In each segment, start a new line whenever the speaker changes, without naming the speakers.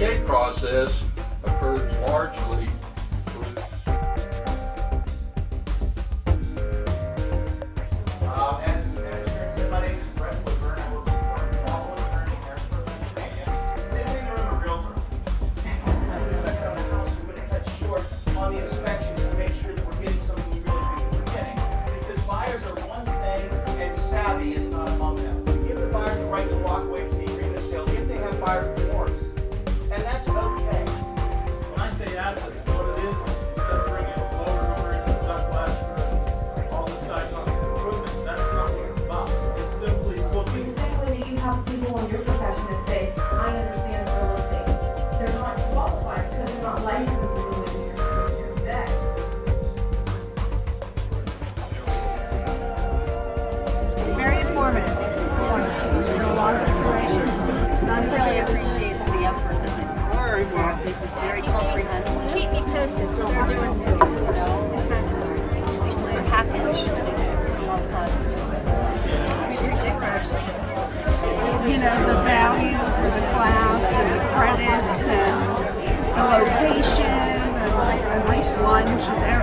decay process occurs largely through
Um, my name is Brett. I work for in realtor. Cut short on the inspections to make sure that we're getting something really we're getting. Because buyers are one thing and savvy is not among them. Give the buyer the right to walk away from the agreement if they have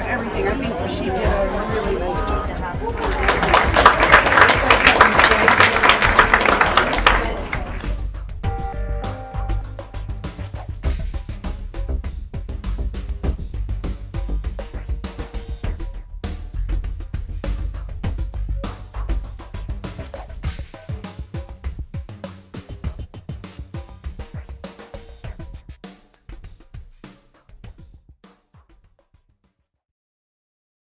everything. I think